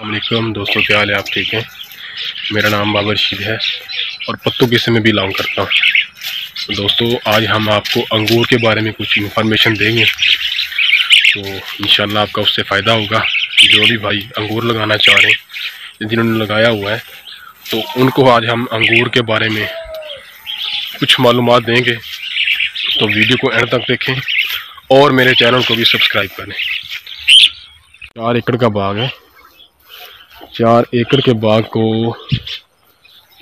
अल्लाम दोस्तों, क्या हाल है? आप ठीक हैं? मेरा नाम बाबर रशीद है और पत्तों के समय बिलोंग करता हूँ। तो दोस्तों, आज हम आपको अंगूर के बारे में कुछ इन्फॉर्मेशन देंगे। तो इन आपका उससे फ़ायदा होगा। जो भी भाई अंगूर लगाना चाह रहे हैं, जिन्होंने लगाया हुआ है तो उनको आज हम अंगूर के बारे में कुछ मालूम देंगे। तो वीडियो को एंड तक देखें और मेरे चैनल को भी सब्सक्राइब करें। चार एकड़ का बाग है। चार एकड़ के बाग को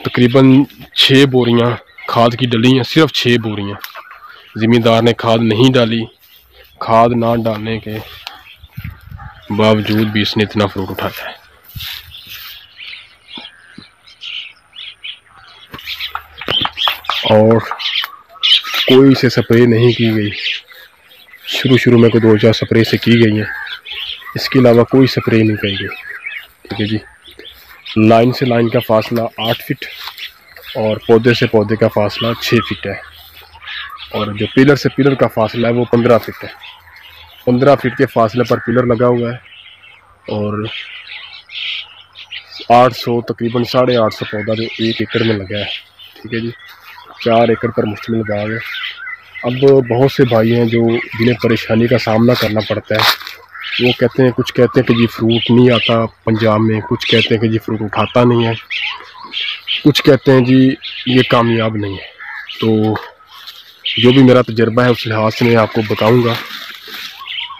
तकरीबन छः बोरियाँ खाद की डली हैं, सिर्फ़ छः बोरियाँ। ज़मींदार ने खाद नहीं डाली, खाद ना डालने के बावजूद भी इसने इतना फ्रूट उठाया है। और कोई से स्प्रे नहीं की गई। शुरू शुरू में कोई दो चार स्प्रे से की गई है। इसके अलावा कोई स्प्रे नहीं की गई। है जी लाइन से लाइन का फासला आठ फिट और पौधे से पौधे का फासला छः फिट है। और जो पिलर से पिलर का फासला है, वो पंद्रह फिट है। पंद्रह फिट के फासले पर पिलर लगा हुआ है और आठ सौ, तकरीबन साढ़े आठ सौ पौधा जो एक एकड़ में लगा है। ठीक है जी? चार एकड़ पर मुश्तमिल बाग है। अब बहुत से भाई हैं जो जिन्हें परेशानी का सामना करना पड़ता है। वो कहते हैं, कुछ कहते हैं कि जी फ्रूट नहीं आता पंजाब में, कुछ कहते हैं कि जी फ्रूट उठाता नहीं है। कुछ कहते हैं जी, ये कामयाब नहीं है। तो जो भी मेरा तजर्बा है, उस लिहाज से मैं आपको बताऊँगा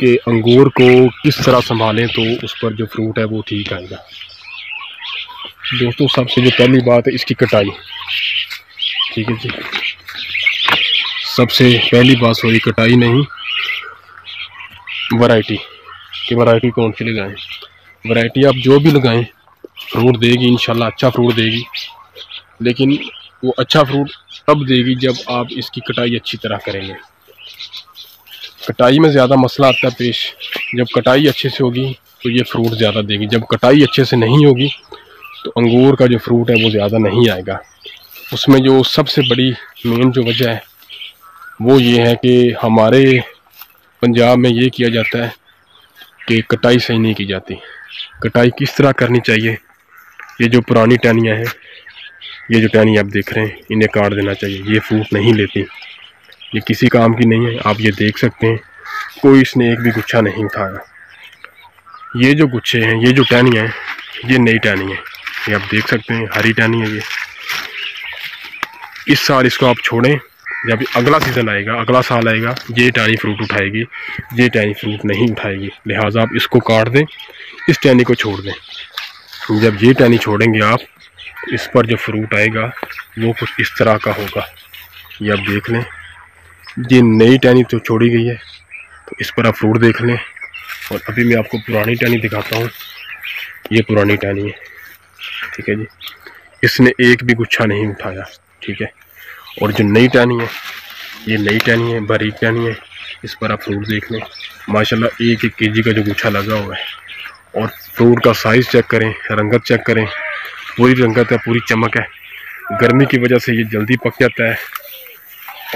कि अंगूर को किस तरह संभालें तो उस पर जो फ्रूट है वो ठीक आएगा। दोस्तों, सबसे जो पहली बात है, इसकी कटाई। ठीक है जी। सबसे पहली बात हुई कटाई नहीं वैरायटी कि वैरायटी कौन सी लगाएँ? वैरायटी आप जो भी लगाएँ फ्रूट देगी इन अच्छा फ्रूट देगी। लेकिन वो अच्छा फ्रूट तब देगी जब आप इसकी कटाई अच्छी तरह करेंगे। कटाई में ज़्यादा मसला आता है पेश। जब कटाई अच्छे से होगी तो ये फ्रूट ज़्यादा देगी। जब कटाई अच्छे से नहीं होगी तो अंगूर का जो फ्रूट है वो ज़्यादा नहीं आएगा। उसमें जो सबसे बड़ी मेन जो वजह है, वो ये है कि हमारे पंजाब में ये किया जाता है कि कटाई सही नहीं की जाती। कटाई किस तरह करनी चाहिए? ये जो पुरानी टहनियाँ हैं, ये जो टहनी आप देख रहे हैं, इन्हें काट देना चाहिए। ये फ्रूट नहीं लेती। ये किसी काम की नहीं है, आप ये देख सकते हैं। कोई इसने एक भी गुच्छा नहीं उठाया। ये जो गुच्छे हैं, ये जो टहनियाँ हैं, ये नई टहनी है। ये आप देख सकते हैं, हरी टहनी है ये। इस साल इसको आप छोड़ें जब अगला सीज़न आएगा, अगला साल आएगा, ये टैनी फ्रूट उठाएगी, ये टैनी फ्रूट नहीं उठाएगी। लिहाजा आप इसको काट दें, इस टैनी को छोड़ दें। जब ये टैनी छोड़ेंगे आप, इस पर जो फ्रूट आएगा, वो कुछ इस तरह का होगा। ये आप देख लें, ये नई टैनी तो छोड़ी गई है तो इस पर आप फ्रूट देख लें। और अभी मैं आपको पुरानी टैनी दिखाता हूँ। ये पुरानी टैनी है, ठीक है जी। इसने एक भी गुच्छा नहीं उठाया, ठीक है। और जो नई टहनी है, ये नई टहनी है, बारीक टहनी है, इस पर आप फ्रूट देख लें। माशाल्लाह, एक एक केजी का जो गुच्छा लगा हुआ है। और फ्रूट का साइज़ चेक करें, रंगत चेक करें, पूरी रंगत है, पूरी चमक है। गर्मी की वजह से ये जल्दी पक जाता है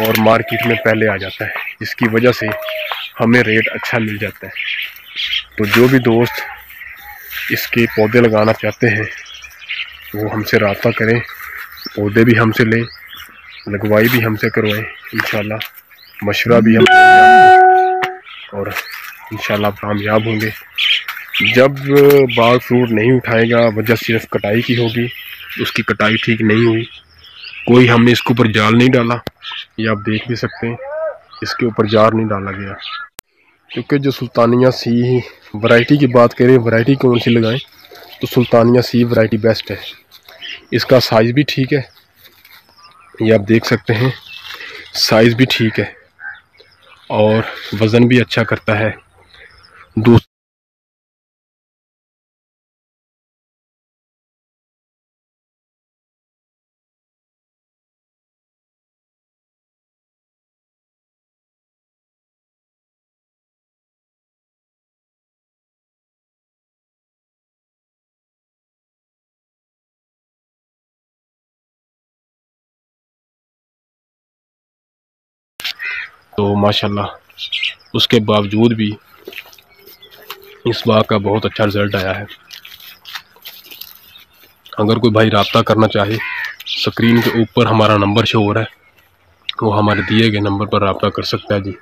और मार्केट में पहले आ जाता है। जिसकी वजह से हमें रेट अच्छा मिल जाता है। तो जो भी दोस्त इसके पौधे लगाना चाहते हैं, वो हमसे रबता करें, पौधे भी हमसे लें। लगवाई भी हमसे करवाएँ इन मशवरा भी हम और इन कामयाब होंगे। जब बाग फ्रूट नहीं उठाएगा, वजह सिर्फ़ कटाई की होगी, उसकी कटाई ठीक नहीं हुई। कोई हमने इसके ऊपर जाल नहीं डाला, ये आप देख भी सकते हैं, इसके ऊपर जार नहीं डाला गया। क्योंकि जो सुल्तानिया सी वैरायटी की बात करें, वैरायटी कौन सी लगाएँ तो सुल्तानिया सी वैरायटी बेस्ट है। इसका साइज़ भी ठीक है ये आप देख सकते हैं साइज़ भी ठीक है और वज़न भी अच्छा करता है। दूसरा तो माशाल्लाह, उसके बावजूद भी इस बाग का बहुत अच्छा रिज़ल्ट आया है। अगर कोई भाई रबता करना चाहे, स्क्रीन के ऊपर हमारा नंबर शो हो रहा है, वो हमारे दिए गए नंबर पर रबता कर सकता है जी।